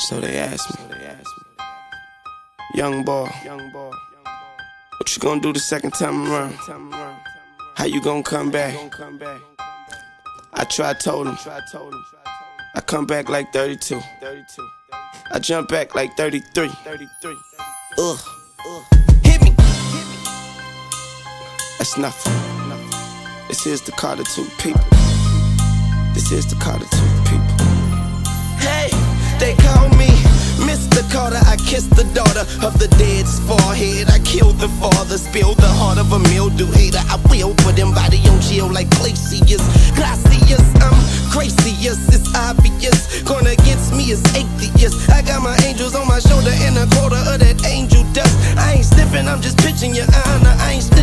So they asked me, young boy, what you gonna do the second time around? How you gonna come back? I tried, told him. I come back like 32. I jump back like 33. Ugh. Hit me. That's nothing. This is the Carter 2 people. This is the Carter 2 of the dead's forehead. I killed the father, spilled the heart of a mildew hater. I will put him body on jail like Glacius. Glacius, I'm craziest, it's obvious. Going against me is atheist. I got my angels on my shoulder and a quarter of that angel dust. I ain't sniffing, I'm just pitching your honor. I ain't stitching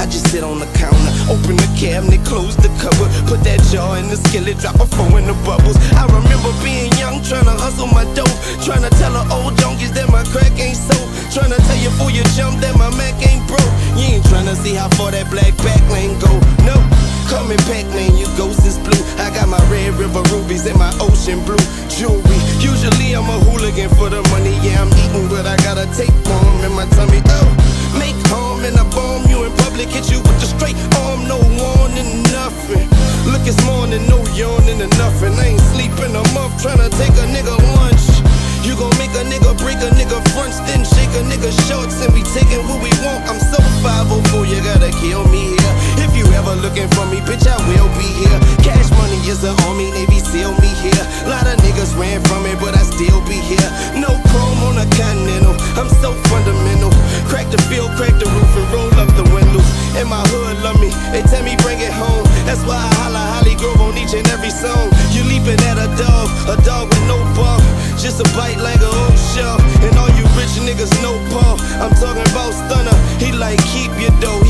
I just sit on the counter, open the cabinet, close the cupboard, put that jar in the skillet, drop a four in the bubbles. I remember being young, trying to hustle my dough, trying to tell the old oh, junkies that my crack ain't so. Trying to tell you for your jump that my Mac ain't broke. You ain't trying to see how far that black back lane go. No. Coming Pac-Man, you ghost is blue. I got my red river rubies and my ocean blue jewelry. Usually I'm a hooligan for the money. Yeah, I'm eating, but I got a tape bomb in my tummy. Uh, yawning and nothing. I ain't sleeping a month trying to take a nigga lunch. You gon' make a nigga break a nigga fronts, then shake a nigga shorts, and we taking what we song. You at a dog, a dog with no bump. Just a bite like a old shell. And all you rich niggas know Paul. I'm talking about stunner. He like keep your dough.